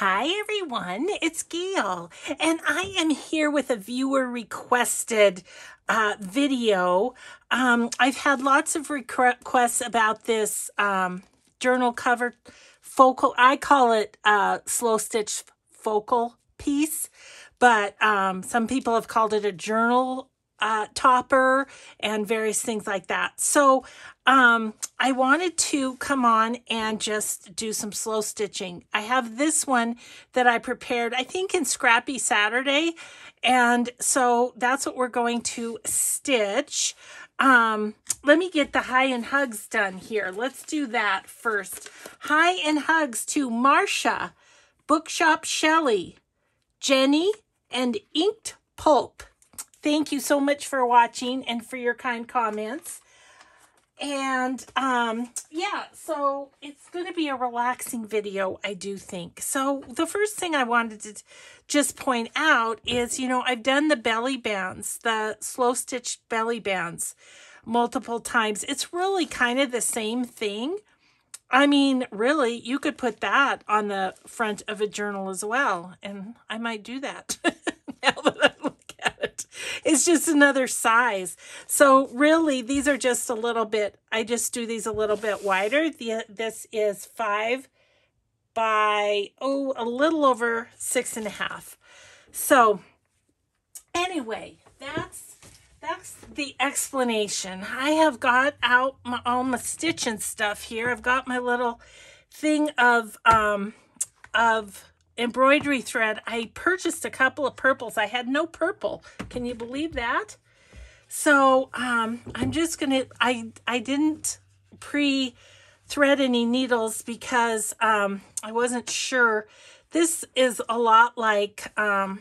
Hi everyone, it's Gayle, and I am here with a viewer requested uh, video. Um, I've had lots of requests about this um, journal cover focal, I call it uh, slow stitch focal piece, but um, some people have called it a journal uh, topper and various things like that. So um, I wanted to come on and just do some slow stitching. I have this one that I prepared, I think in Scrappy Saturday. And so that's what we're going to stitch. Um, let me get the high and hugs done here. Let's do that first. Hi and hugs to Marcia, Bookshop Shelley, Jenny, and Inked Pulp. Thank you so much for watching and for your kind comments. And um, yeah, so it's going to be a relaxing video, I do think. So the first thing I wanted to just point out is, you know, I've done the belly bands, the slow stitch belly bands multiple times. It's really kind of the same thing. I mean, really, you could put that on the front of a journal as well. And I might do that now that it. It's just another size. So really, these are just a little bit, I just do these a little bit wider. The, this is five by, oh, a little over six and a half. So anyway, that's that's the explanation. I have got out my, all my stitching stuff here. I've got my little thing of um, of embroidery thread. I purchased a couple of purples. I had no purple. Can you believe that? So um, I'm just going to, I, I didn't pre-thread any needles because um, I wasn't sure. This is a lot like um,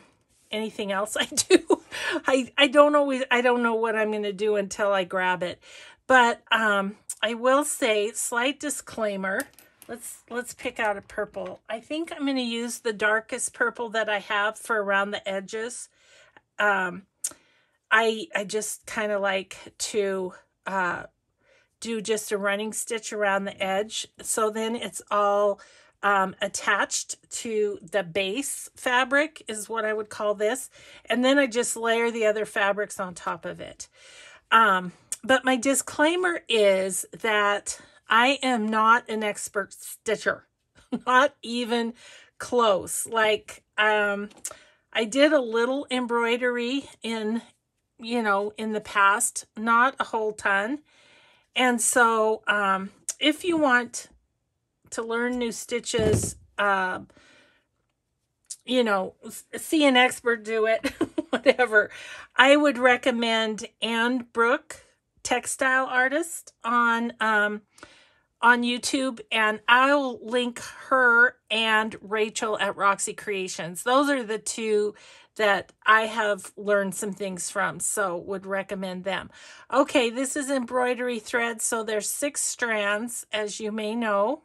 anything else I do. I, I don't always, I don't know what I'm going to do until I grab it. But um, I will say, slight disclaimer, let's, let's pick out a purple. I think I'm going to use the darkest purple that I have for around the edges. Um, I, I just kind of like to uh, do just a running stitch around the edge. So then it's all um, attached to the base fabric is what I would call this. And then I just layer the other fabrics on top of it. Um, but my disclaimer is that I am not an expert stitcher, not even close. Like, um, I did a little embroidery in, you know, in the past, not a whole ton. And so, um, if you want to learn new stitches, uh, you know, see an expert do it, whatever. I would recommend Anne Brooke, textile artist on um, on YouTube, and I'll link her and Rachel at Roxy Creations. Those are the two that I have learned some things from, so would recommend them. Okay, this is embroidery thread, so there's six strands, as you may know.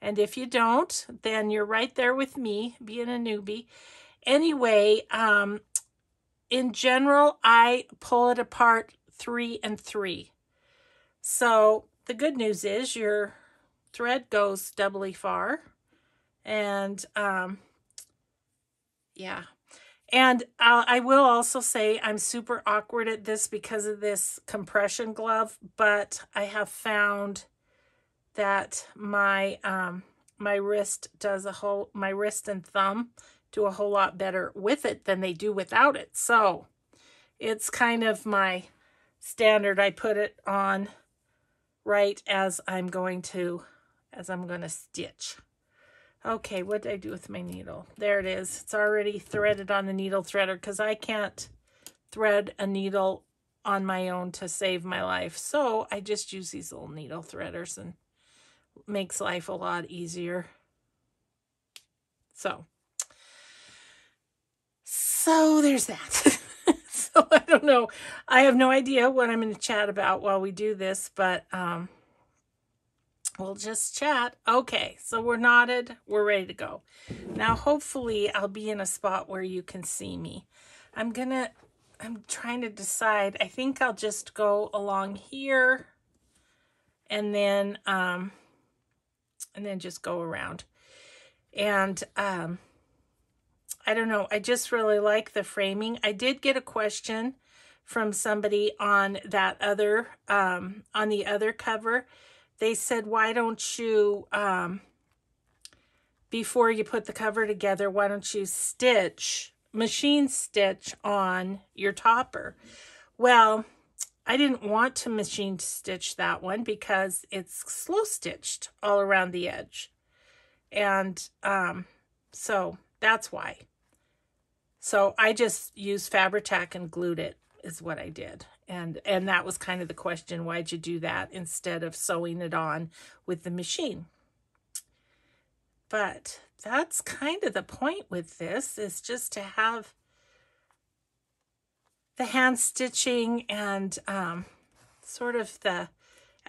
And if you don't, then you're right there with me, being a newbie. Anyway, um, in general, I pull it apart three and three. So the good news is your thread goes doubly far. And um, yeah. And uh, I will also say I'm super awkward at this because of this compression glove, but I have found that my um, my wrist does a whole, my wrist and thumb do a whole lot better with it than they do without it. So it's kind of my standard. I put it on right as I'm going to, as I'm going to stitch. Okay, what did I do with my needle? There it is. It's already threaded on the needle threader because I can't thread a needle on my own to save my life. So I just use these little needle threaders and makes life a lot easier. So, so there's that. I don't know. I have no idea what I'm going to chat about while we do this, but um, we'll just chat. Okay, so we're knotted. We're ready to go. Now, hopefully, I'll be in a spot where you can see me. I'm going to, I'm trying to decide. I think I'll just go along here and then, um, and then just go around. And um, I don't know, I just really like the framing. I did get a question from somebody on that other, um, on the other cover. They said, why don't you, um, before you put the cover together, why don't you stitch, machine stitch on your topper? Well, I didn't want to machine stitch that one because it's slow stitched all around the edge. And um, so that's why. So I just used Fabri-Tac and glued it is what I did. And and that was kind of the question, why'd you do that instead of sewing it on with the machine? But that's kind of the point with this is just to have the hand stitching and um, sort of the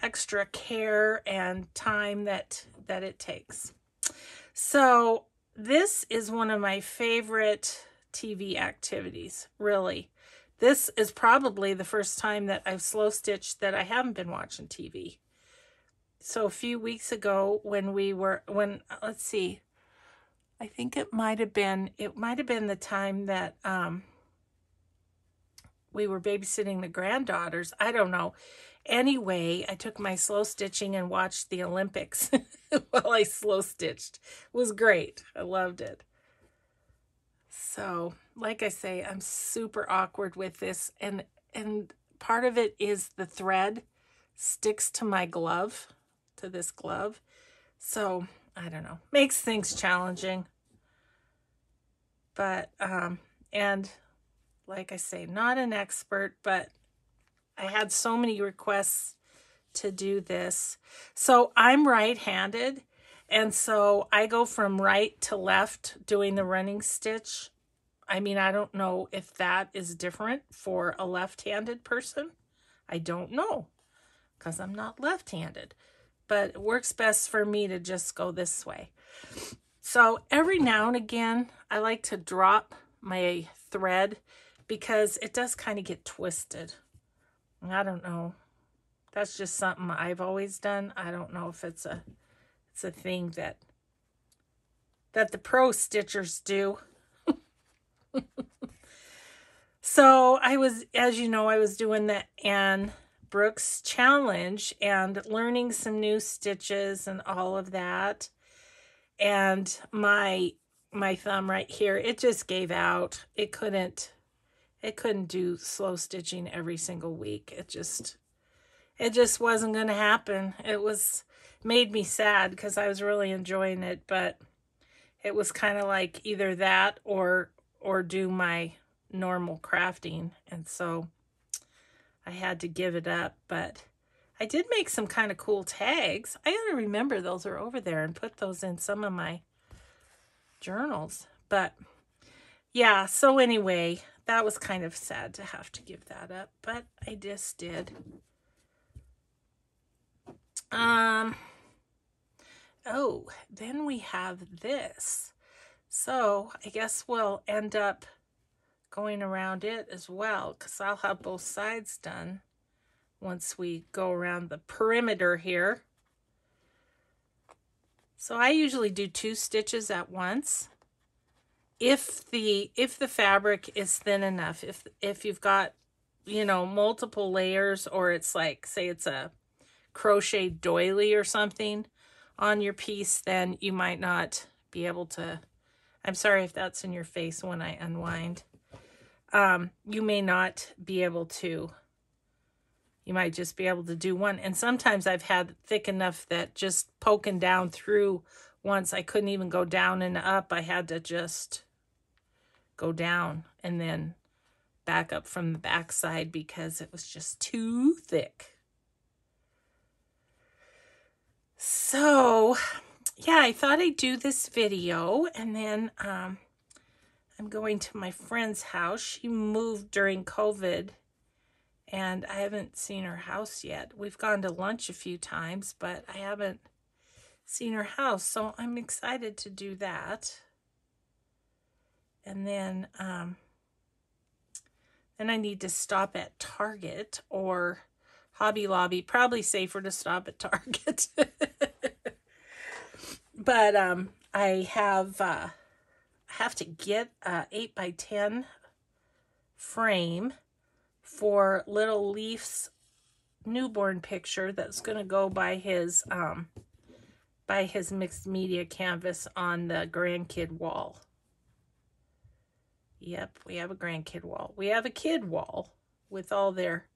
extra care and time that that it takes. So this is one of my favorite TV activities, really. This is probably the first time that I've slow stitched that I haven't been watching TV. So a few weeks ago when we were, when, let's see, I think it might have been, it might have been the time that um, we were babysitting the granddaughters. I don't know. Anyway, I took my slow stitching and watched the Olympics while I slow stitched. It was great. I loved it. So, like I say, I'm super awkward with this and and part of it is the thread sticks to my glove, to this glove. So, I don't know. Makes things challenging. But um and like I say, not an expert, but I had so many requests to do this. So I'm right-handed, and so I go from right to left doing the running stitch. I mean, I don't know if that is different for a left-handed person. I don't know because I'm not left-handed, but it works best for me to just go this way. So every now and again, I like to drop my thread because it does kind of get twisted. I don't know. That's just something I've always done. I don't know if it's a it's a thing that that the pro stitchers do. so I was, as you know, I was doing the Anne Brooke's challenge and learning some new stitches and all of that. And my my thumb right here, it just gave out. It couldn't it couldn't do slow stitching every single week. It just, it just wasn't going to happen. It was, made me sad because I was really enjoying it, but it was kind of like either that or, or do my normal crafting. And so I had to give it up, but I did make some kind of cool tags. I gotta remember those are over there and put those in some of my journals. But yeah, so anyway, that was kind of sad to have to give that up, but I just did. Um, oh, then we have this. So I guess we'll end up going around it as well because I'll have both sides done once we go around the perimeter here. So I usually do two stitches at once if the if the fabric is thin enough if if you've got you know multiple layers or it's like say it's a crochet doily or something on your piece then you might not be able to I'm sorry if that's in your face when I unwind um you may not be able to you might just be able to do one and sometimes I've had thick enough that just poking down through once I couldn't even go down and up. I had to just go down and then back up from the back side because it was just too thick. So, yeah, I thought I'd do this video and then um, I'm going to my friend's house. She moved during COVID and I haven't seen her house yet. We've gone to lunch a few times, but I haven't seen her house. So I'm excited to do that. And then, um, then I need to stop at Target or Hobby Lobby. Probably safer to stop at Target. but um, I have uh, have to get a 8 by 10 frame for Little Leaf's newborn picture that's going to go by his um, by his mixed media canvas on the grandkid wall. Yep, we have a grandkid wall. We have a kid wall with all their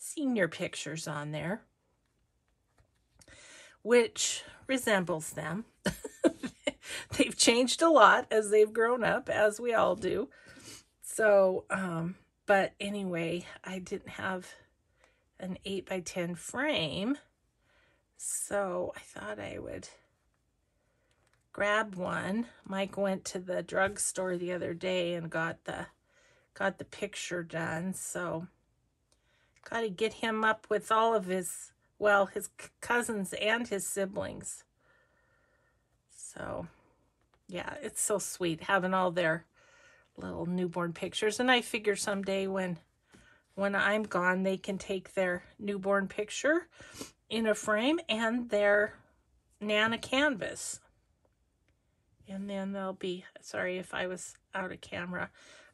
senior pictures on there, which resembles them. they've changed a lot as they've grown up, as we all do. So, um, but anyway, I didn't have an 8 by 10 frame. So I thought I would grab one. Mike went to the drugstore the other day and got the got the picture done. So got to get him up with all of his well, his cousins and his siblings. So yeah, it's so sweet having all their little newborn pictures and I figure someday when when I'm gone they can take their newborn picture in a frame and their Nana canvas. And then they'll be, sorry if I was out of camera.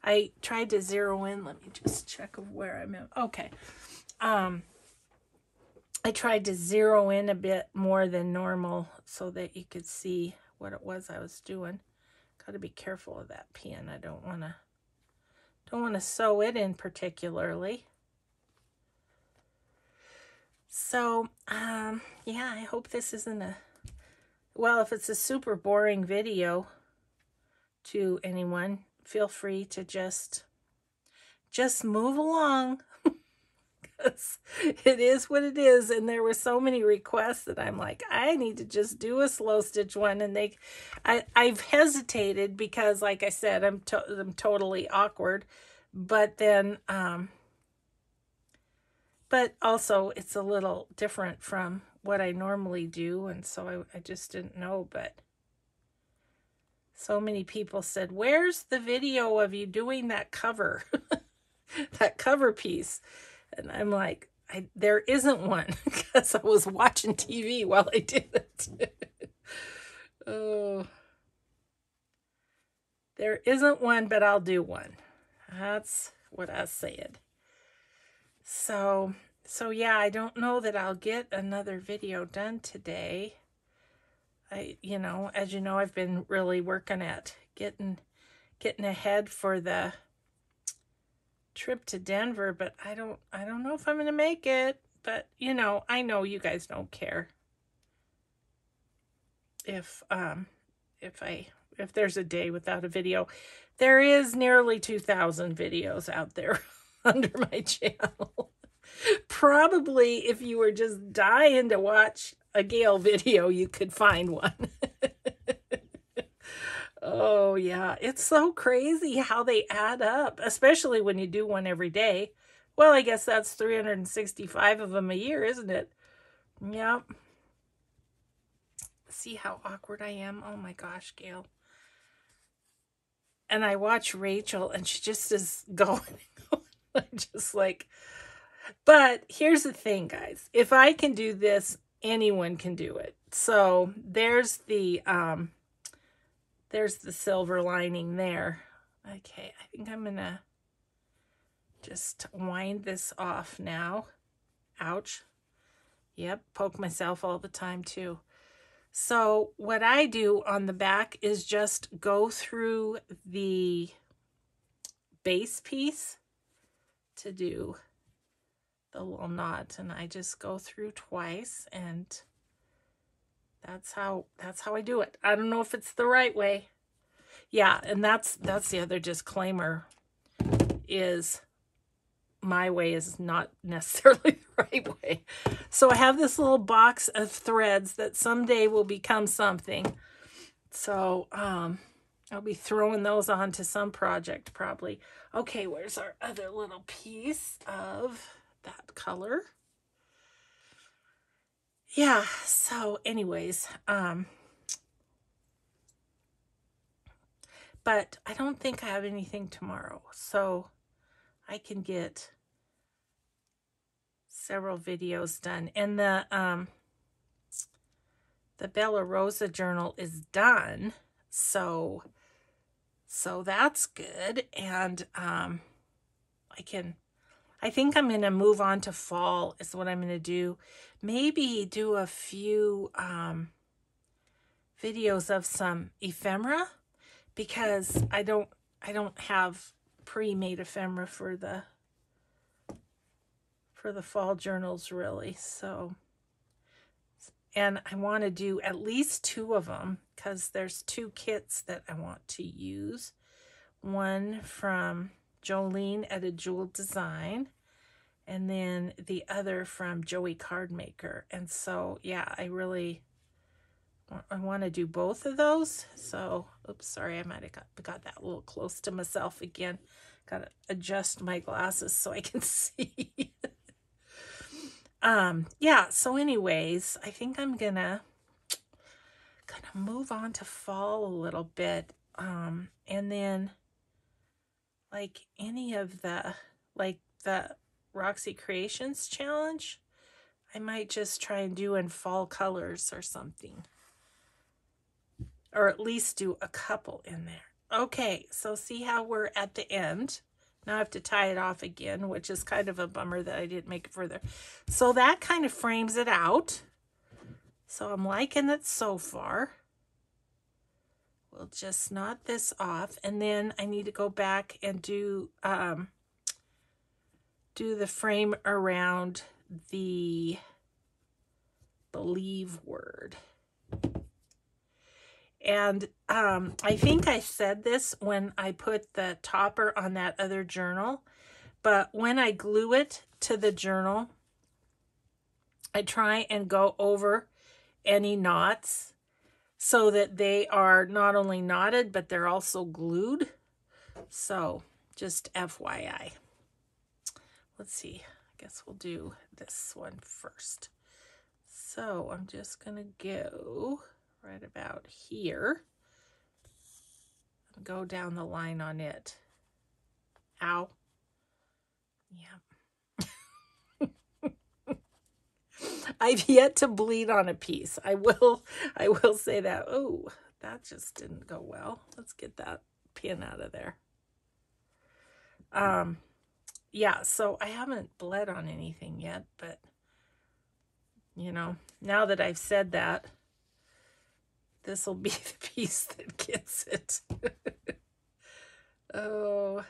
I tried to zero in. Let me just check of where I'm at. Okay. Um, I tried to zero in a bit more than normal so that you could see what it was I was doing. Got to be careful of that pen. I don't want to don't want to sew it in particularly. So, um, yeah, I hope this isn't a, well, if it's a super boring video to anyone, feel free to just, just move along. because it is what it is. And there were so many requests that I'm like, I need to just do a slow stitch one. And they, I, I've hesitated because, like I said, I'm, to, I'm totally awkward. But then, um, but also it's a little different from what I normally do. And so I, I just didn't know, but so many people said, where's the video of you doing that cover, that cover piece? And I'm like, I, there isn't one because I was watching TV while I did it. oh, there isn't one, but I'll do one. That's what I said. So, so yeah, I don't know that I'll get another video done today. I, you know, as you know, I've been really working at getting, getting ahead for the trip to Denver, but I don't, I don't know if I'm going to make it. But, you know, I know you guys don't care if, um, if I, if there's a day without a video. There is nearly 2,000 videos out there. under my channel. Probably if you were just dying to watch a Gayle video, you could find one. oh, yeah. It's so crazy how they add up, especially when you do one every day. Well, I guess that's 365 of them a year, isn't it? Yep. See how awkward I am? Oh my gosh, Gayle. And I watch Rachel and she just is going I'm just like, but here's the thing, guys. If I can do this, anyone can do it. So there's the, um, there's the silver lining there. Okay, I think I'm gonna just wind this off now. Ouch. Yep, poke myself all the time too. So what I do on the back is just go through the base piece to do the little knot and I just go through twice and that's how that's how I do it. I don't know if it's the right way. Yeah, and that's that's the other disclaimer is my way is not necessarily the right way. So I have this little box of threads that someday will become something. So um I'll be throwing those on to some project probably. Okay, where's our other little piece of that color? Yeah, so anyways, um, but I don't think I have anything tomorrow, so I can get several videos done. And the, um, the Bella Rosa journal is done. So, so that's good. And um, I can, I think I'm going to move on to fall is what I'm going to do. Maybe do a few um, videos of some ephemera because I don't, I don't have pre-made ephemera for the for the fall journals really so. And I want to do at least two of them because there's two kits that I want to use. One from Jolene at a Jewel Design and then the other from Joey Cardmaker and so yeah I really I want to do both of those. So, oops, sorry, I might have got, got that a little close to myself again. Got to adjust my glasses so I can see. um, yeah, so anyways, I think I'm gonna gonna move on to fall a little bit. Um, and then like any of the like the Roxy Creations challenge, I might just try and do in fall colors or something or at least do a couple in there. Okay, so see how we're at the end. Now I have to tie it off again, which is kind of a bummer that I didn't make it further. So that kind of frames it out. So I'm liking it so far. We'll just knot this off and then I need to go back and do um, do the frame around the believe word. And um, I think I said this when I put the topper on that other journal, but when I glue it to the journal, I try and go over any knots so that they are not only knotted, but they're also glued. So just FYI. Let's see, I guess we'll do this one first. So I'm just gonna go right about here. And go down the line on it. Ow. Yeah. I've yet to bleed on a piece. I will I will say that. Oh, that just didn't go well. Let's get that pin out of there. Um yeah, so I haven't bled on anything yet, but you know, now that I've said that, this will be the piece that gets it. oh.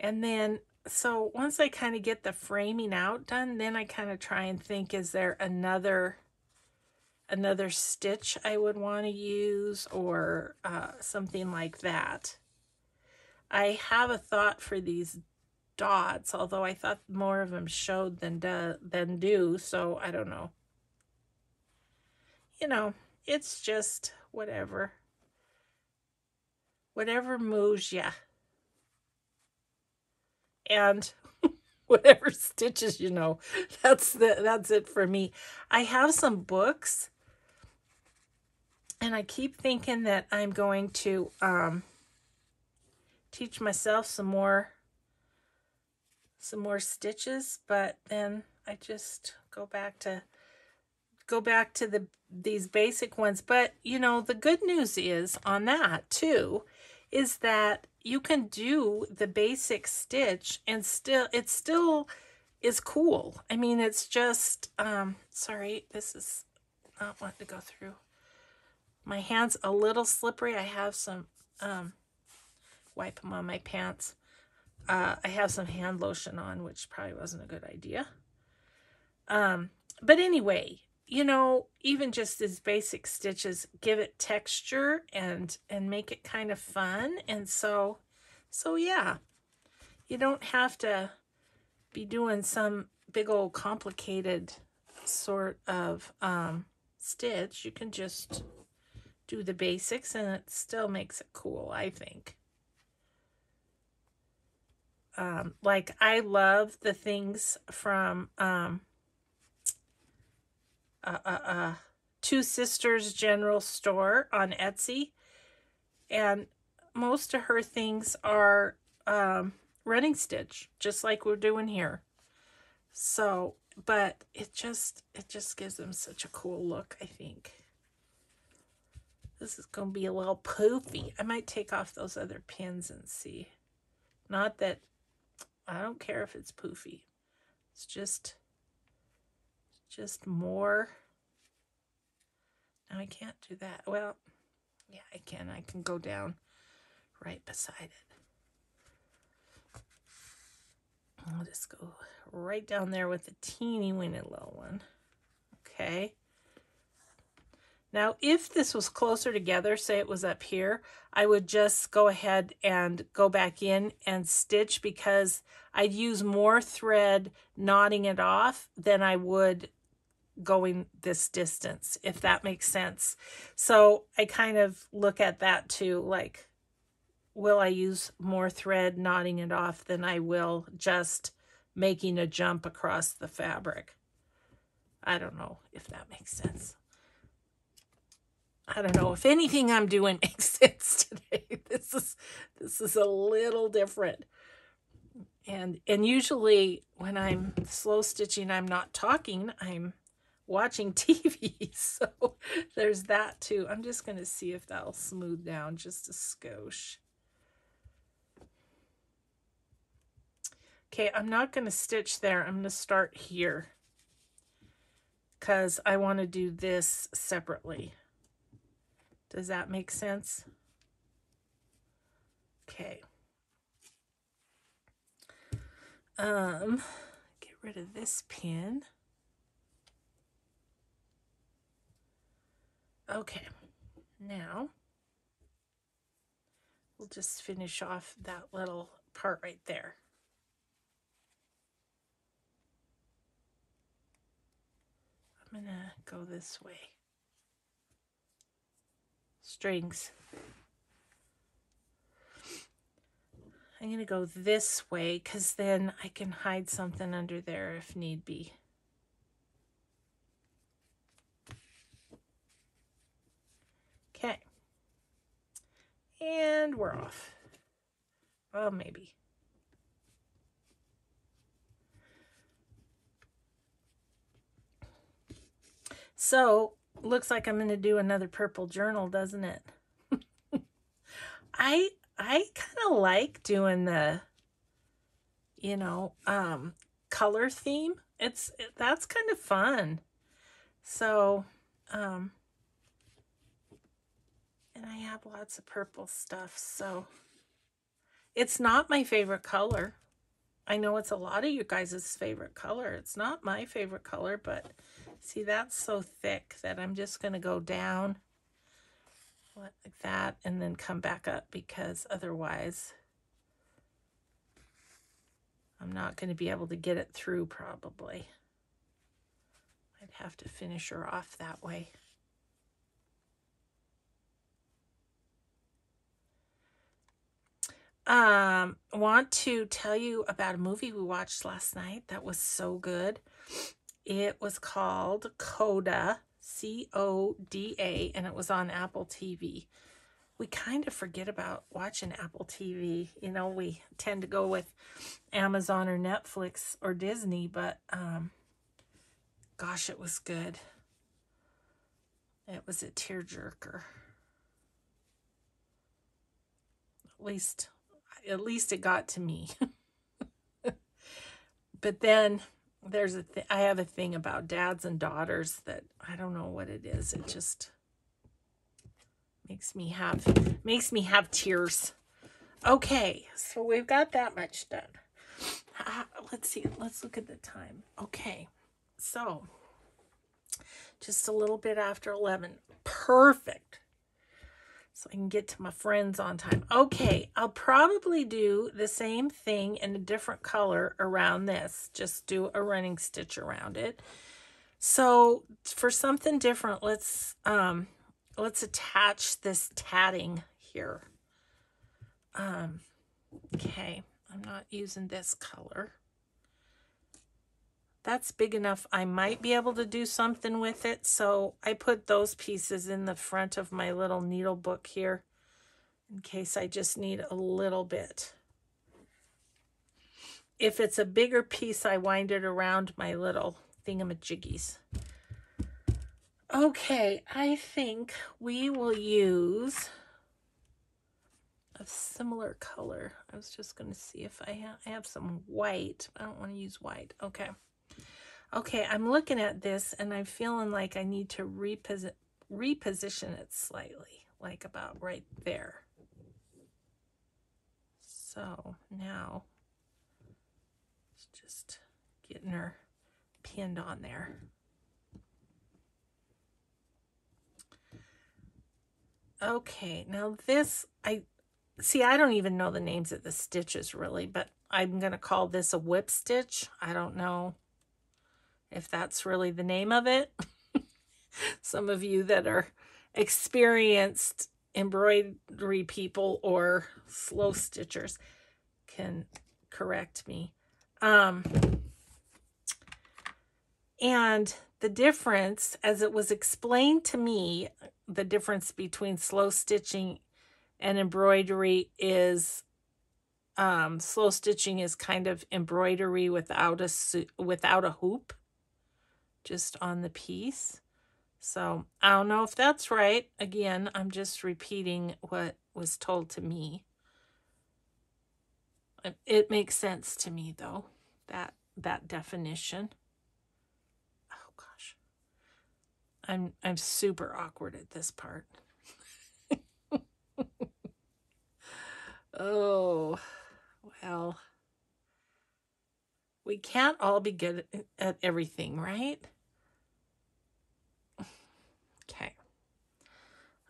And then, so once I kind of get the framing out done, then I kind of try and think, is there another another stitch I would want to use or uh, something like that. I have a thought for these dots, although I thought more of them showed than, do, than do, so I don't know. You know, it's just whatever. Whatever moves ya. And whatever stitches you know. That's the that's it for me. I have some books and I keep thinking that I'm going to um teach myself some more some more stitches, but then I just go back to go back to the these basic ones. But, you know, the good news is on that too is that you can do the basic stitch and still it still is cool. I mean, it's just um sorry, this is not wanting to go through. My hand's a little slippery. I have some um wipe them on my pants. Uh, I have some hand lotion on, which probably wasn't a good idea. Um, but anyway, you know, even just these basic stitches give it texture and and make it kind of fun. And so, so yeah, you don't have to be doing some big old complicated sort of um, stitch. You can just do the basics and it still makes it cool, I think um, like I love the things from um, uh, uh, uh, Two Sisters General Store on Etsy. And most of her things are um, running stitch, just like we're doing here. So, but it just, it just gives them such a cool look, I think. This is going to be a little poofy. I might take off those other pins and see. Not that, I don't care if it's poofy. It's just, just more. Now I can't do that. Well, yeah, I can. I can go down right beside it. I'll just go right down there with the teeny weeny little one. Okay. Now, if this was closer together, say it was up here, I would just go ahead and go back in and stitch because I'd use more thread knotting it off than I would going this distance, if that makes sense. So I kind of look at that too, like, will I use more thread knotting it off than I will just making a jump across the fabric? I don't know if that makes sense. I don't know if anything I'm doing makes sense today. This is this is a little different. And and usually when I'm slow stitching, I'm not talking, I'm watching TV. So there's that too. I'm just going to see if that'll smooth down just a skosh. Okay, I'm not going to stitch there. I'm going to start here because I want to do this separately. Does that make sense? Okay. Um, get rid of this pin. Okay, now we'll just finish off that little part right there. I'm gonna go this way strings. I'm going to go this way because then I can hide something under there if need be. Okay. And we're off. Well, maybe. So looks like I'm going to do another purple journal, doesn't it? I I kind of like doing the you know, um color theme. It's it, that's kind of fun. So, um and I have lots of purple stuff, so it's not my favorite color. I know it's a lot of you guys' favorite color. It's not my favorite color, but See, that's so thick that I'm just going to go down like that and then come back up because otherwise I'm not going to be able to get it through probably. I'd have to finish her off that way. Um, want to tell you about a movie we watched last night that was so good. It was called Coda, C O D A, and it was on Apple TV. We kind of forget about watching Apple TV. You know, we tend to go with Amazon or Netflix or Disney, but um, gosh, it was good. It was a tearjerker. At least, at least it got to me. but then there's a th- I have a thing about dads and daughters that I don't know what it is. It just makes me have makes me have tears. Okay, so we've got that much done. Uh, let's see. Let's look at the time. Okay, so just a little bit after 11. Perfect so I can get to my friends on time. Okay, I'll probably do the same thing in a different color around this. Just do a running stitch around it. So for something different, let's um let's attach this tatting here. Um okay, I'm not using this color that's big enough. I might be able to do something with it. So I put those pieces in the front of my little needle book here in case I just need a little bit. if it's a bigger piece, I wind it around my little thingamajiggies. Okay, I think we will use a similar color. I was just going to see if I, ha I have some white. I don't want to use white. Okay. Okay, I'm looking at this and I'm feeling like I need to reposi reposition it slightly, like about right there. So now, it's just getting her pinned on there. Okay, now this, I see, I don't even know the names of the stitches really, but I'm going to call this a whip stitch. I don't know if that's really the name of it. Some of you that are experienced embroidery people or slow stitchers can correct me. Um, and the difference, as it was explained to me, the difference between slow stitching and embroidery is um, slow stitching is kind of embroidery without a without a hoop, just on the piece. So I don't know if that's right. Again, I'm just repeating what was told to me. It makes sense to me though, that that definition. Oh gosh. I'm I'm super awkward at this part. oh, well. We can't all be good at everything, right? Okay.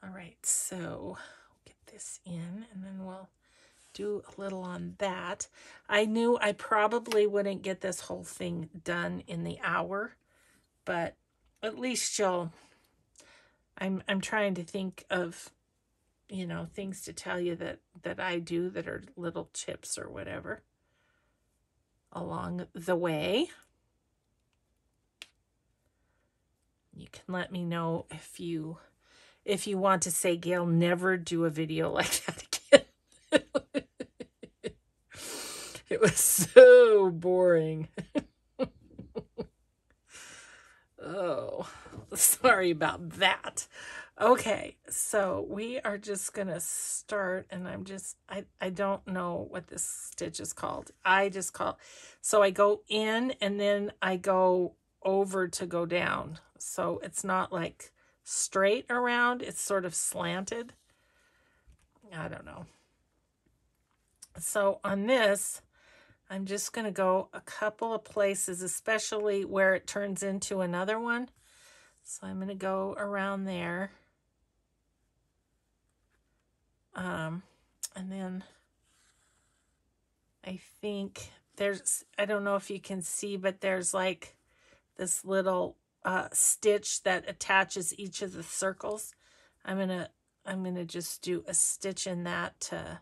All right, so get this in and then we'll do a little on that. I knew I probably wouldn't get this whole thing done in the hour, but at least you'll I'm I'm trying to think of you know things to tell you that that I do that are little tips or whatever along the way. You can let me know if you if you want to say Gayle never do a video like that again. it was so boring. Oh, sorry about that. Okay, so we are just going to start, and I'm just, I, I don't know what this stitch is called. I just call, so I go in, and then I go over to go down. So it's not like straight around, it's sort of slanted. I don't know. So on this, I'm just going to go a couple of places, especially where it turns into another one. So I'm going to go around there. Um, and then I think there's, I don't know if you can see, but there's like this little uh, stitch that attaches each of the circles. I'm going to, I'm going to just do a stitch in that to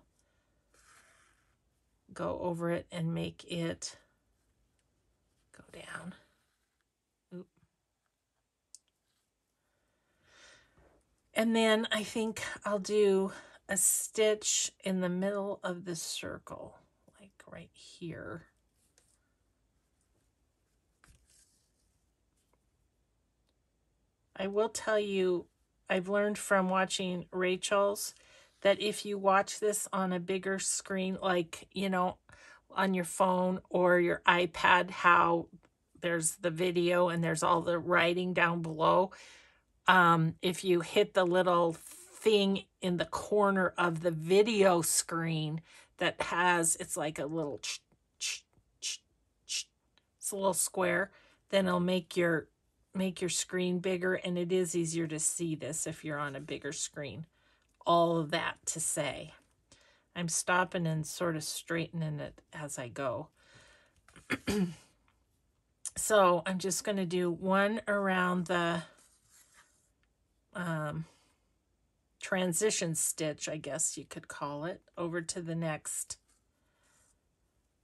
go over it and make it go down. And then I think I'll do a stitch in the middle of the circle, like right here. I will tell you, I've learned from watching Rachel's that if you watch this on a bigger screen, like, you know, on your phone or your iPad, how there's the video and there's all the writing down below. Um, if you hit the little thing in the corner of the video screen that has, it's like a little, it's a little square, then it'll make your make your screen bigger and it is easier to see this if you're on a bigger screen all of that to say. I'm stopping and sort of straightening it as I go. so I'm just going to do one around the um, transition stitch, I guess you could call it, over to the next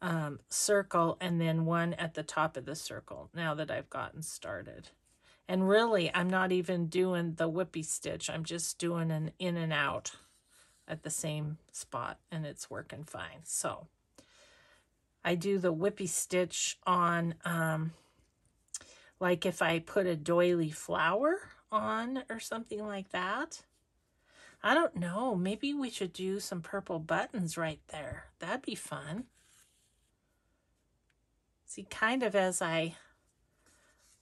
um, circle and then one at the top of the circle now that I've gotten started. And really, I'm not even doing the whippy stitch. I'm just doing an in and out at the same spot, and it's working fine. So I do the whippy stitch on, um, like if I put a doily flower on or something like that. I don't know. Maybe we should do some purple buttons right there. That'd be fun. See, kind of as I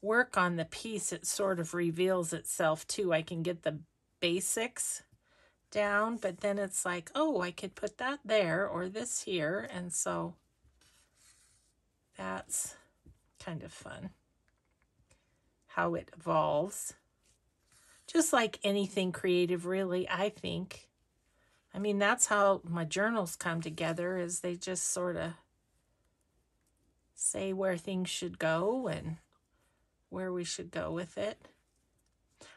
work on the piece, it sort of reveals itself too. I can get the basics down, but then it's like, oh, I could put that there or this here. And so that's kind of fun how it evolves. Just like anything creative, really, I think. I mean, that's how my journals come together is they just sort of say where things should go and where we should go with it.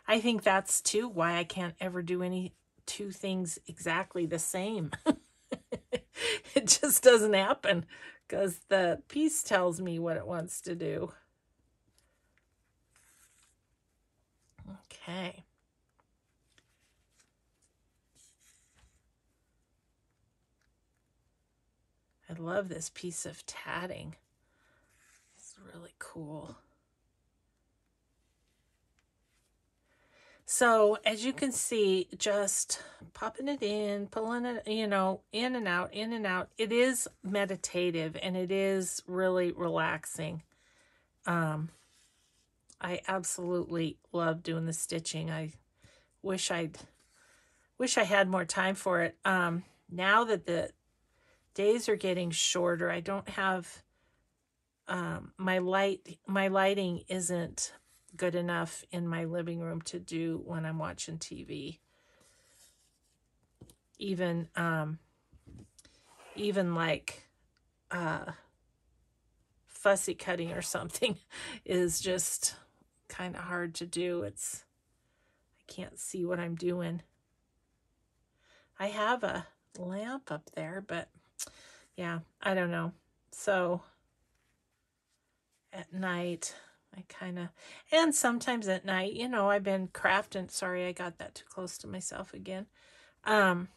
I think that's too why I can't ever do any two things exactly the same. it just doesn't happen because the piece tells me what it wants to do. Okay. I love this piece of tatting. It's really cool. So as you can see, just popping it in, pulling it, you know, in and out, in and out. It is meditative and it is really relaxing. Um, I absolutely love doing the stitching. I wish I'd wish I had more time for it. Um, now that the days are getting shorter, I don't have um, my light. My lighting isn't good enough in my living room to do when I'm watching TV. Even um, even like uh, fussy cutting or something is just kind of hard to do. It's, I can't see what I'm doing. I have a lamp up there, but yeah, I don't know. So at night, I kind of, and sometimes at night, you know, I've been crafting. Sorry, I got that too close to myself again. Um,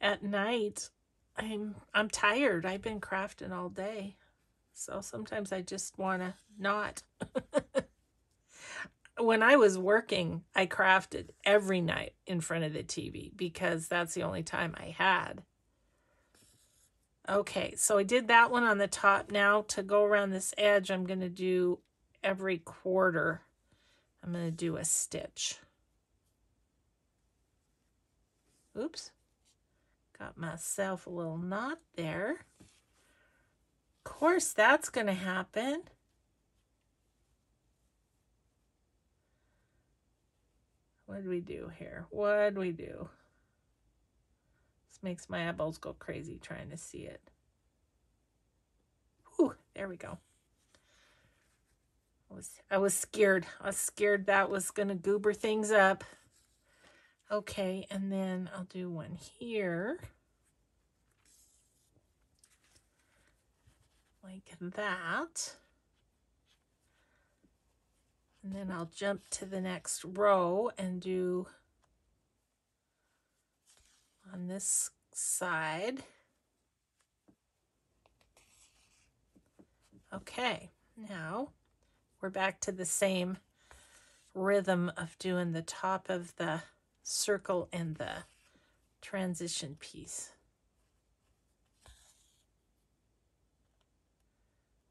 at night, I'm I'm tired. I've been crafting all day. So sometimes I just want to not. when I was working, I crafted every night in front of the TV because that's the only time I had. Okay, so I did that one on the top. Now to go around this edge, I'm going to do every quarter. I'm going to do a stitch. Oops. Got myself a little knot there. Of course, that's going to happen. What do we do here? What do we do? Makes my eyeballs go crazy trying to see it. Whew, there we go. I was, I was scared. I was scared that was going to goober things up. Okay, and then I'll do one here. Like that. And then I'll jump to the next row and do on this side. Okay, now we're back to the same rhythm of doing the top of the circle and the transition piece.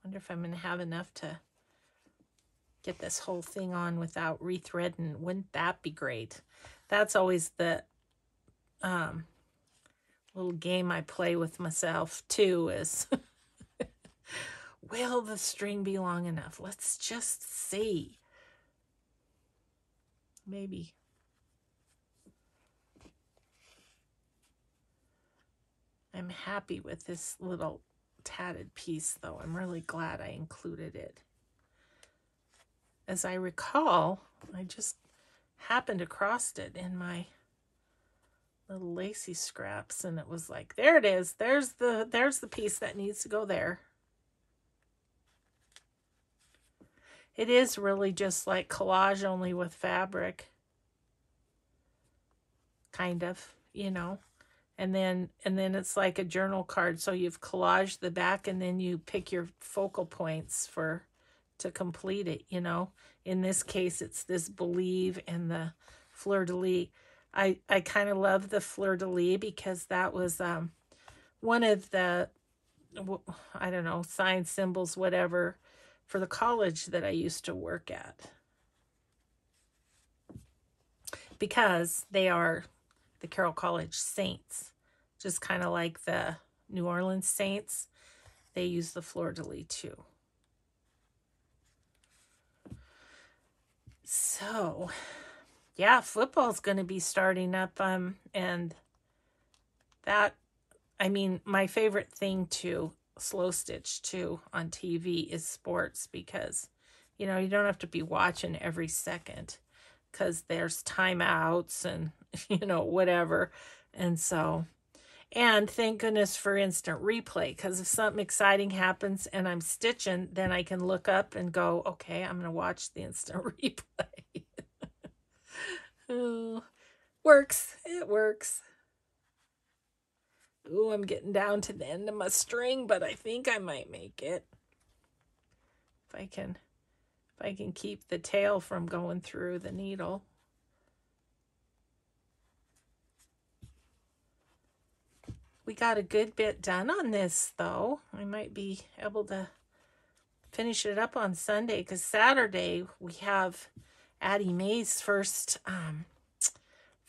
wonder if I'm going to have enough to get this whole thing on without rethreading. Wouldn't that be great? That's always the um, little game I play with myself too is will the string be long enough? Let's just see. Maybe. I'm happy with this little tatted piece though. I'm really glad I included it as I recall, I just happened across it in my little lacy scraps and it was like, there it is. There's the there's the piece that needs to go there. It is really just like collage only with fabric. Kind of, you know. and then and then it's like a journal card so you've collaged the back and then you pick your focal points for to complete it you know in this case it's this believe and the fleur-de-lis i i kind of love the fleur-de-lis because that was um one of the i don't know sign symbols whatever for the college that i used to work at because they are the Carroll College Saints, just kind of like the New Orleans Saints. They use the fleur de lis too. So, yeah, football's going to be starting up. Um, and that, I mean, my favorite thing to slow stitch too on TV is sports because, you know, you don't have to be watching every second because there's timeouts and you know, whatever. And so, and thank goodness for instant replay because if something exciting happens and I'm stitching, then I can look up and go, okay, I'm going to watch the instant replay. Oh, works. It works. Ooh, I'm getting down to the end of my string, but I think I might make it. If I can, if I can keep the tail from going through the needle. We got a good bit done on this, though. I might be able to finish it up on Sunday because Saturday we have Addie Mae's first um,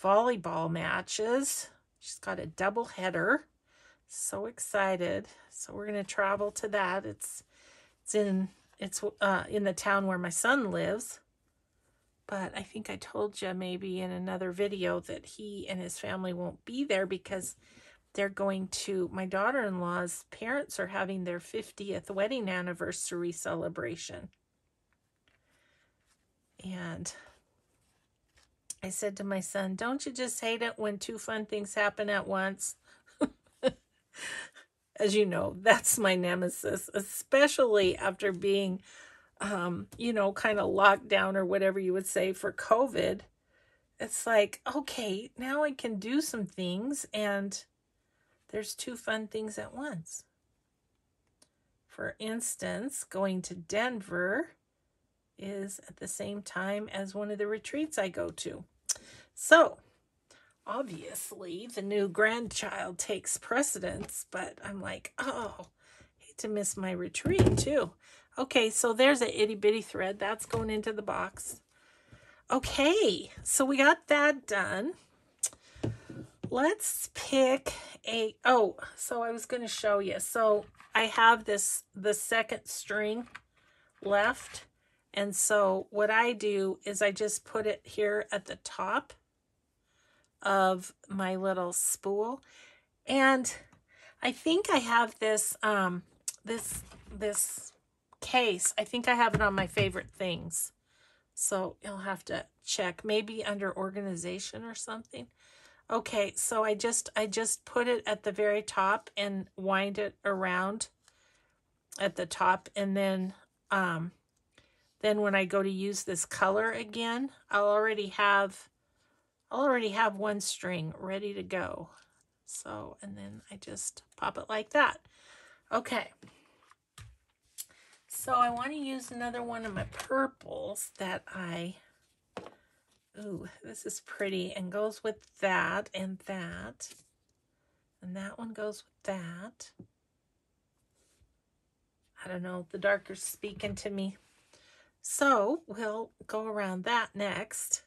volleyball matches. She's got a double header. So excited. So we're going to travel to that. It's it's in it's uh, in the town where my son lives. But I think I told you maybe in another video that he and his family won't be there because they're going to, my daughter in law's parents are having their 50th wedding anniversary celebration. And I said to my son, Don't you just hate it when two fun things happen at once? As you know, that's my nemesis, especially after being, um, you know, kind of locked down or whatever you would say for COVID. It's like, okay, now I can do some things and there's two fun things at once. For instance, going to Denver is at the same time as one of the retreats I go to. So, obviously, the new grandchild takes precedence, but I'm like, oh, hate to miss my retreat too. Okay, so there's a itty bitty thread. That's going into the box. Okay, so we got that done let's pick a, oh, so I was going to show you. So I have this, the second string left. And so what I do is I just put it here at the top of my little spool. And I think I have this, um, this, this case. I think I have it on my favorite things. So you'll have to check maybe under organization or something. Okay, so I just I just put it at the very top and wind it around at the top and then um then when I go to use this color again, I'll already have I'll already have one string ready to go. So, and then I just pop it like that. Okay. So I want to use another one of my purples that I Ooh, this is pretty and goes with that and that. And that one goes with that. I don't know, the darker's speaking to me. So we'll go around that next.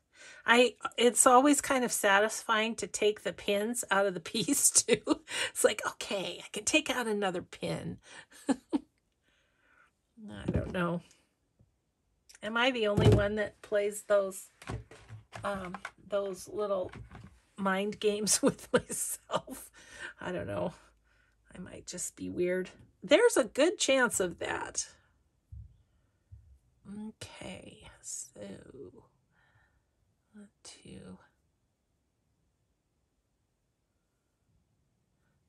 I it's always kind of satisfying to take the pins out of the piece too. It's like, okay, I can take out another pin. I don't know. Am I the only one that plays those um, those little mind games with myself. I don't know. I might just be weird. There's a good chance of that. Okay, so two.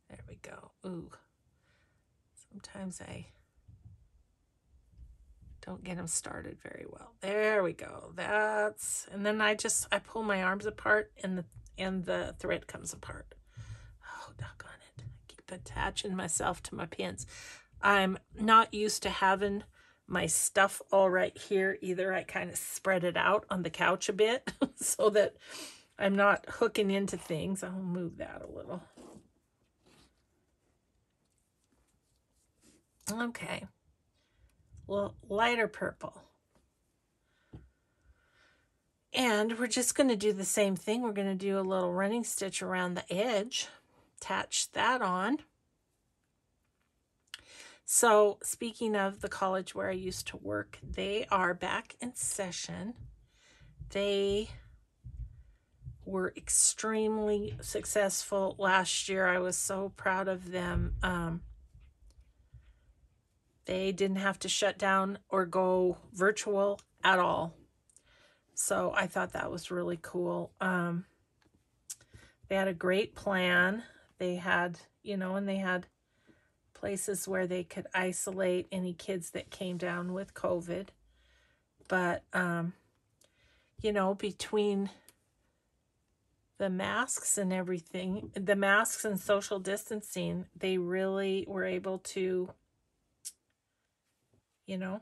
There we go. Ooh. Sometimes I don't get them started very well. There we go. That's, and then I just, I pull my arms apart and the, and the thread comes apart. Oh, doggone it. I keep attaching myself to my pins. I'm not used to having my stuff all right here either. I kind of spread it out on the couch a bit so that I'm not hooking into things. I'll move that a little. Okay. Well, lighter purple. And we're just going to do the same thing. We're going to do a little running stitch around the edge. Attach that on. So speaking of the college where I used to work, they are back in session. They were extremely successful last year. I was so proud of them. Um, they didn't have to shut down or go virtual at all. So I thought that was really cool. Um, they had a great plan. They had, you know, and they had places where they could isolate any kids that came down with COVID. But, um, you know, between the masks and everything, the masks and social distancing, they really were able to, you know,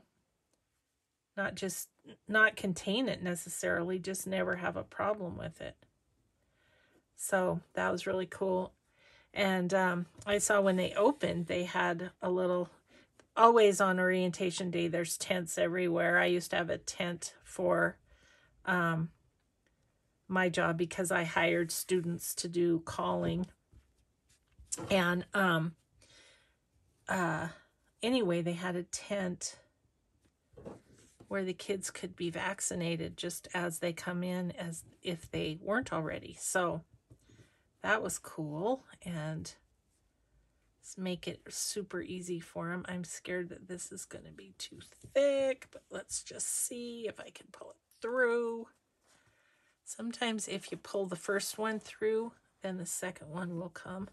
not just not contain it necessarily, just never have a problem with it. So that was really cool. And um, I saw when they opened, they had a little, always on orientation day, there's tents everywhere. I used to have a tent for um, my job because I hired students to do calling. And um, uh, anyway, they had a tent where the kids could be vaccinated just as they come in as if they weren't already. So that was cool and let's make it super easy for him. I'm scared that this is going to be too thick, but let's just see if I can pull it through. Sometimes if you pull the first one through, then the second one will come.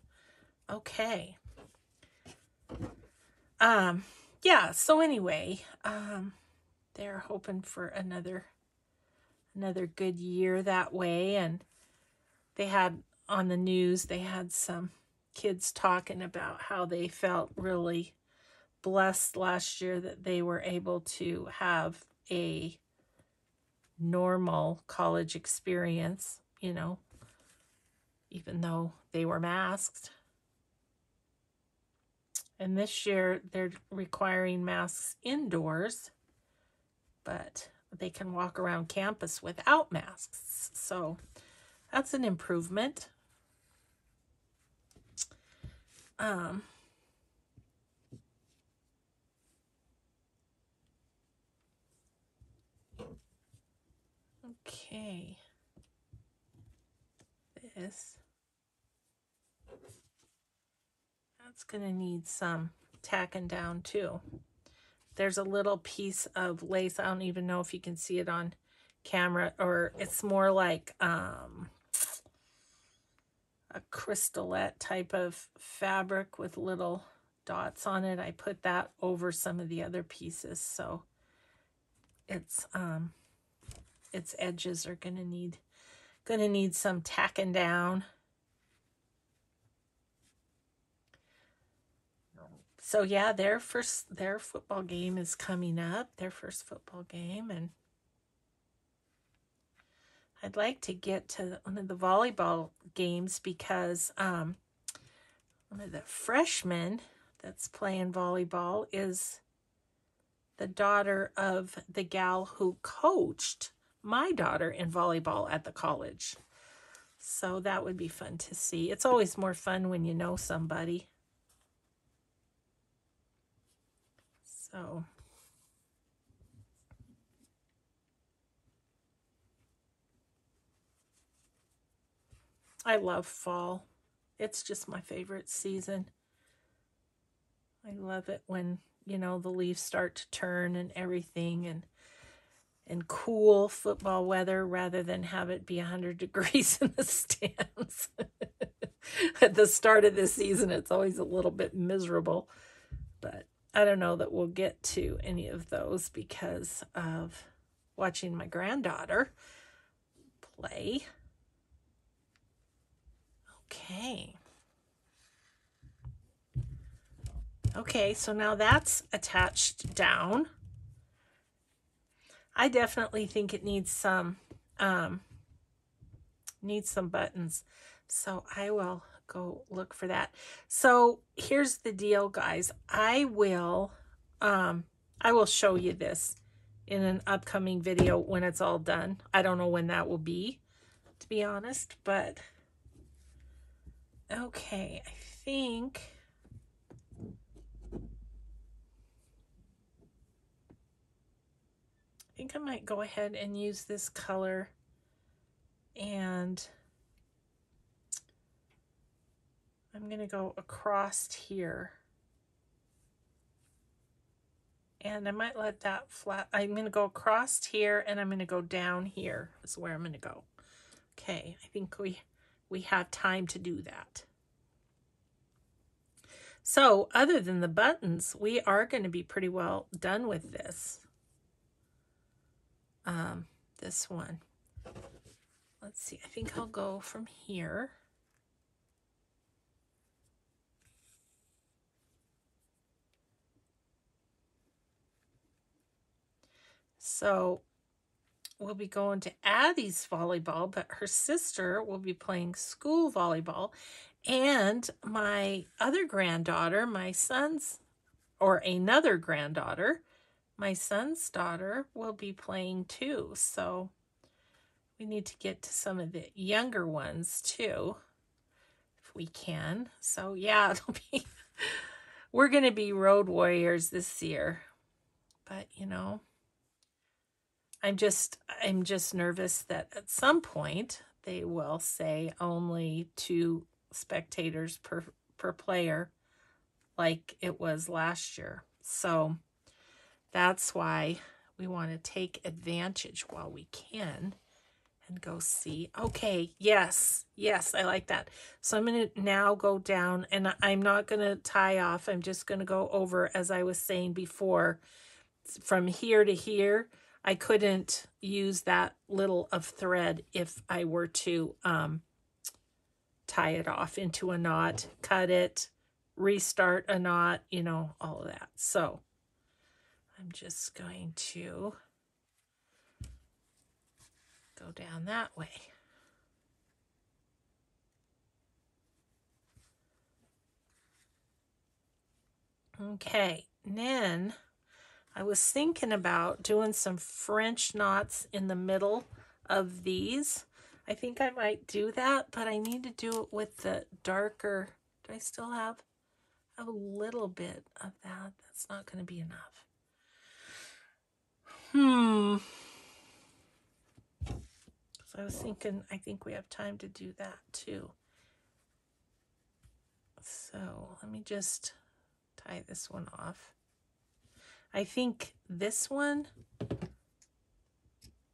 Okay. Um, yeah, so anyway, um, they're hoping for another another good year that way and they had on the news they had some kids talking about how they felt really blessed last year that they were able to have a normal college experience, you know, even though they were masked. And this year they're requiring masks indoors but they can walk around campus without masks. So that's an improvement. Um, okay. This. That's going to need some tacking down too there's a little piece of lace. I don't even know if you can see it on camera or it's more like um, a crystalette type of fabric with little dots on it. I put that over some of the other pieces so it's um its edges are gonna need gonna need some tacking down. so yeah, their first their football game is coming up, their first football game, and I'd like to get to one of the volleyball games because um, one of the freshmen that's playing volleyball is the daughter of the gal who coached my daughter in volleyball at the college. So that would be fun to see. It's always more fun when you know somebody. So I love fall. It's just my favorite season. I love it when, you know, the leaves start to turn and everything and and cool football weather rather than have it be 100 degrees in the stands. At the start of the season, it's always a little bit miserable. But I don't know that we'll get to any of those because of watching my granddaughter play. Okay. Okay, so now that's attached down. I definitely think it needs some um, needs some buttons. So I will go look for that. So here's the deal, guys. I will um, I will show you this in an upcoming video when it's all done. I don't know when that will be, to be honest, but okay, I think I think I might go ahead and use this color and I'm going to go across here. And I might let that flat, I'm going to go across here and I'm going to go down here is where I'm going to go. Okay, I think we, we have time to do that. So other than the buttons, we are going to be pretty well done with this. Um, this one. Let's see, I think I'll go from here. So will be going to Addie's volleyball, but her sister will be playing school volleyball. And my other granddaughter, my son's, or another granddaughter, my son's daughter will be playing too. So we need to get to some of the younger ones too, if we can. So yeah, it'll be, we're going to be road warriors this year. But, you know, I'm just I'm just nervous that at some point they will say only two spectators per per player like it was last year. So that's why we want to take advantage while we can and go see. Okay, yes, yes, I like that. So I'm going to now go down and I'm not going to tie off. I'm just going to go over, as I was saying before, from here to here I couldn't use that little of thread if I were to um, tie it off into a knot, cut it, restart a knot, you know, all of that. So I'm just going to go down that way. Okay, then I was thinking about doing some French knots in the middle of these. I think I might do that, but I need to do it with the darker. Do I still have, have a little bit of that? That's not going to be enough. Hmm. So I was thinking, I think we have time to do that too. So let me just tie this one off. I think this one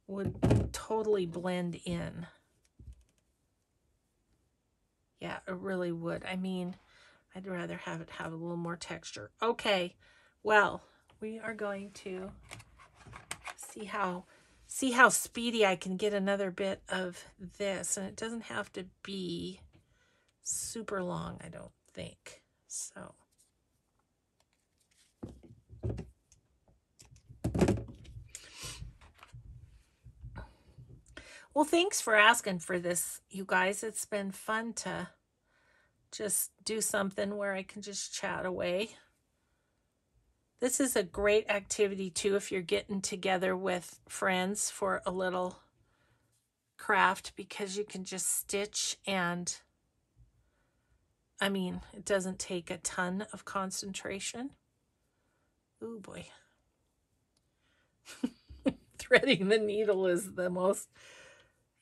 would totally blend in. Yeah, it really would. I mean, I'd rather have it have a little more texture. Okay, well, we are going to see how see how speedy I can get another bit of this. And it doesn't have to be super long, I don't think. So Well, thanks for asking for this, you guys. It's been fun to just do something where I can just chat away. This is a great activity, too, if you're getting together with friends for a little craft because you can just stitch and, I mean, it doesn't take a ton of concentration. Oh, boy. Threading the needle is the most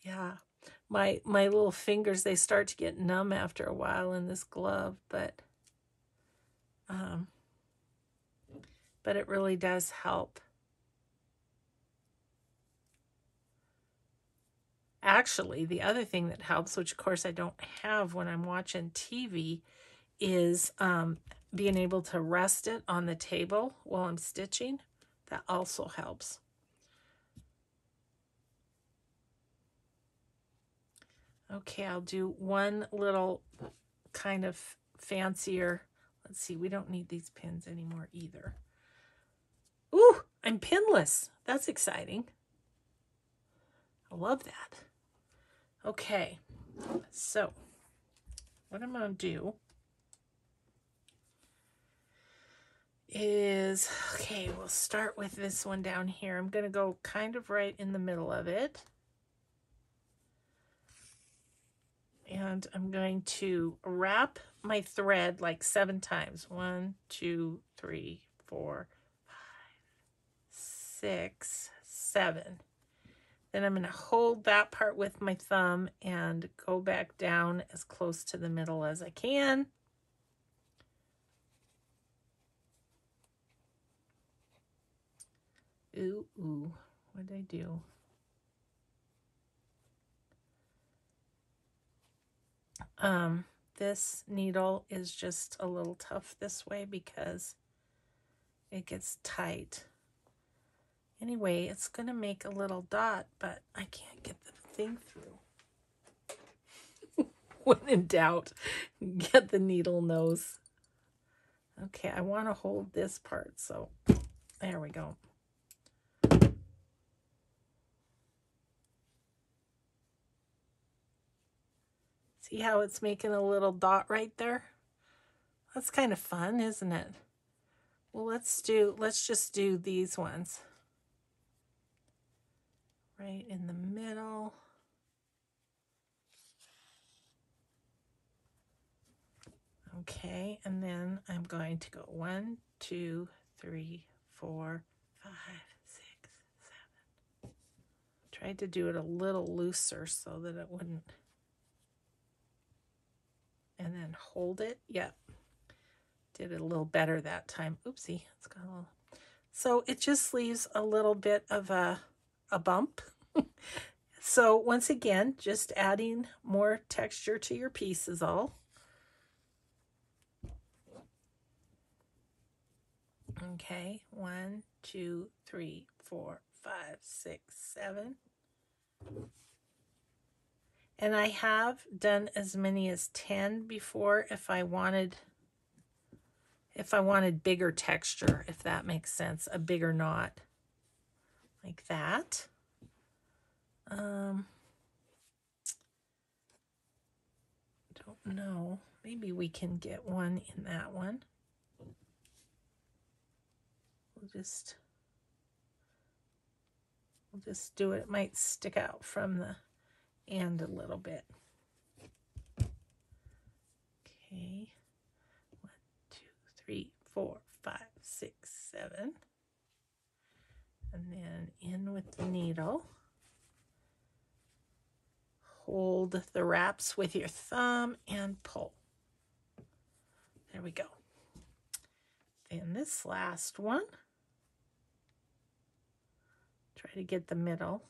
yeah. My my little fingers they start to get numb after a while in this glove but um but it really does help. Actually the other thing that helps which of course I don't have when I'm watching TV is um being able to rest it on the table while I'm stitching. That also helps Okay, I'll do one little kind of fancier. Let's see, we don't need these pins anymore either. Ooh, I'm pinless. That's exciting. I love that. Okay, so what I'm going to do is, okay, we'll start with this one down here. I'm going to go kind of right in the middle of it. And I'm going to wrap my thread like seven times. One, two, three, four, five, six, seven. Then I'm going to hold that part with my thumb and go back down as close to the middle as I can. Ooh, ooh, what did I do? Um, this needle is just a little tough this way because it gets tight. Anyway, it's going to make a little dot, but I can't get the thing through. when in doubt, get the needle nose. Okay, I want to hold this part, so there we go. See how it's making a little dot right there? That's kind of fun, isn't it? Well, let's do, let's just do these ones. Right in the middle. Okay, and then I'm going to go one, two, three, four, five, six, seven. Tried to do it a little looser so that it wouldn't and then hold it. Yep. Did it a little better that time. Oopsie. It's got a little. So it just leaves a little bit of a, a bump. so once again, just adding more texture to your piece is all. Okay, one, two, three, four, five, six, seven. And I have done as many as 10 before if I wanted if I wanted bigger texture, if that makes sense, a bigger knot like that. Um, don't know. Maybe we can get one in that one. We'll just we'll just do it. It might stick out from the and a little bit. Okay, one, two, three, four, five, six, seven. And then in with the needle. Hold the wraps with your thumb and pull. There we go. Then this last one, try to get the middle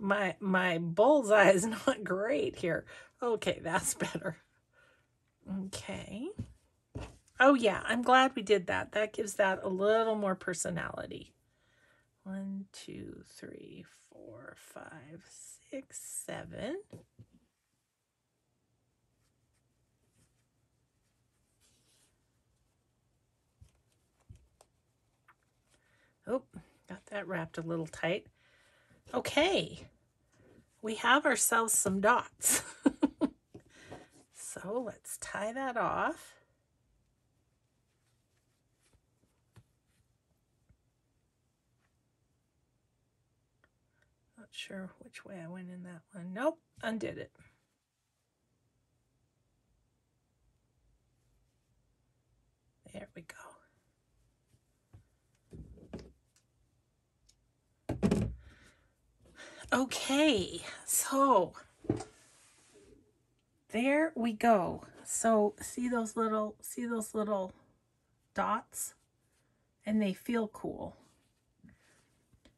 my my bullseye is not great here. Okay, that's better. Okay. Oh yeah, I'm glad we did that. That gives that a little more personality. One, two, three, four, five, six, seven. Oh, got that wrapped a little tight. Okay, we have ourselves some dots. so let's tie that off. Not sure which way I went in that one. Nope, undid it. There we go. Okay, so there we go. So see those little, see those little dots? And they feel cool.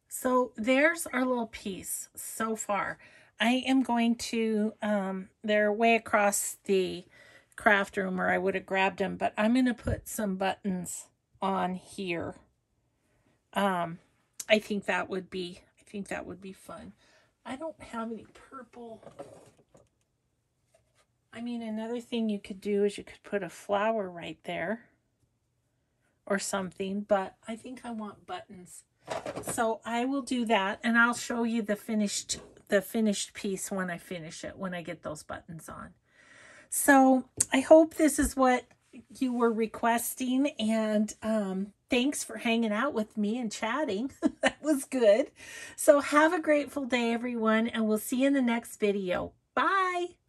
So there's our little piece so far. I am going to, um, they're way across the craft room or I would have grabbed them, but I'm going to put some buttons on here. Um, I think that would be think that would be fun. I don't have any purple. I mean, another thing you could do is you could put a flower right there or something, but I think I want buttons. So I will do that and I'll show you the finished the finished piece when I finish it, when I get those buttons on. So I hope this is what you were requesting and um, thanks for hanging out with me and chatting. that was good. So have a grateful day, everyone, and we'll see you in the next video. Bye.